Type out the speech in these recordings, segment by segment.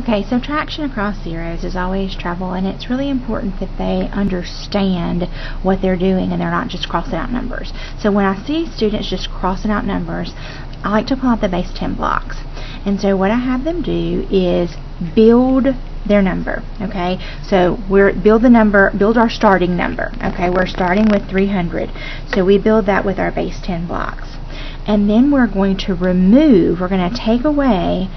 Okay, subtraction across zeros is always trouble, and it's really important that they understand what they're doing and they're not just crossing out numbers. So when I see students just crossing out numbers, I like to pull out the base 10 blocks. And so what I have them do is build their number, okay? So we're build the number, build our starting number, okay? We're starting with 300. So we build that with our base 10 blocks. And then we're going to remove, we're going to take away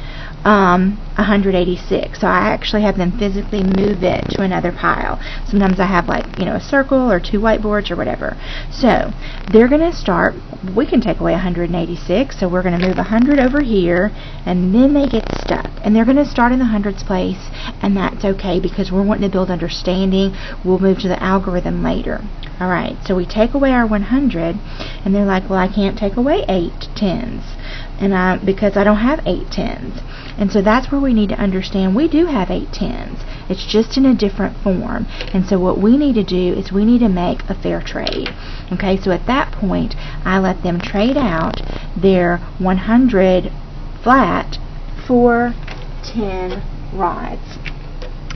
um, 186. So I actually have them physically move it to another pile. Sometimes I have like, you know, a circle or two whiteboards or whatever. So they're going to start, we can take away 186, so we're going to move 100 over here, and then they get stuck. And they're going to start in the hundreds place, and that's okay because we're wanting to build understanding. We'll move to the algorithm later. Alright, so we take away our 100, and they're like, well, I can't take away 8 tens and I, because I don't have eight tens. And so that's where we need to understand we do have eight tens. It's just in a different form. And so what we need to do is we need to make a fair trade. Okay, so at that point, I let them trade out their 100 flat for 10 rods.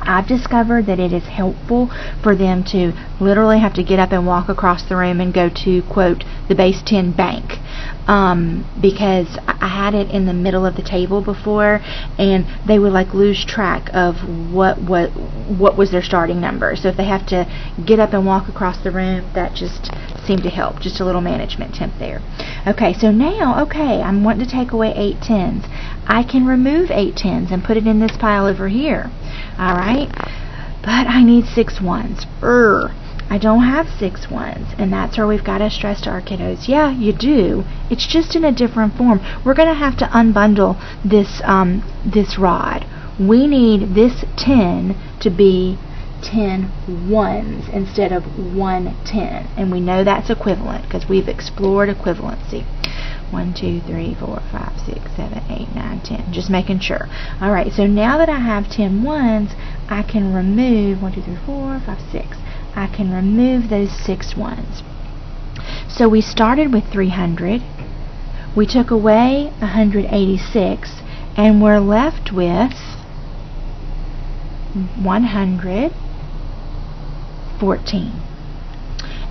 I've discovered that it is helpful for them to literally have to get up and walk across the room and go to, quote, the base 10 bank. Um, because I had it in the middle of the table before, and they would like lose track of what what what was their starting number. So if they have to get up and walk across the room, that just seemed to help. Just a little management tip there. Okay, so now, okay, I'm wanting to take away eight tens. I can remove eight tens and put it in this pile over here. Alright? But I need six ones. Urgh. I don't have six ones, and that's where we've got to stress to our kiddos. Yeah, you do. It's just in a different form. We're going to have to unbundle this um, this rod. We need this 10 to be 10 ones instead of one 10. And we know that's equivalent because we've explored equivalency. 1, 2, 3, 4, 5, 6, 7, 8, 9, 10. Just making sure. Alright, so now that I have 10 ones, I can remove 1, 2, 3, 4, 5, 6. I can remove those 6 ones. So we started with 300. We took away 186, and we're left with 114.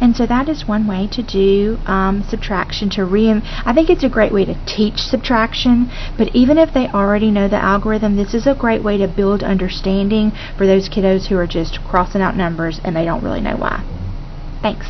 And so that is one way to do um, subtraction to re I think it's a great way to teach subtraction, but even if they already know the algorithm, this is a great way to build understanding for those kiddos who are just crossing out numbers and they don't really know why. Thanks.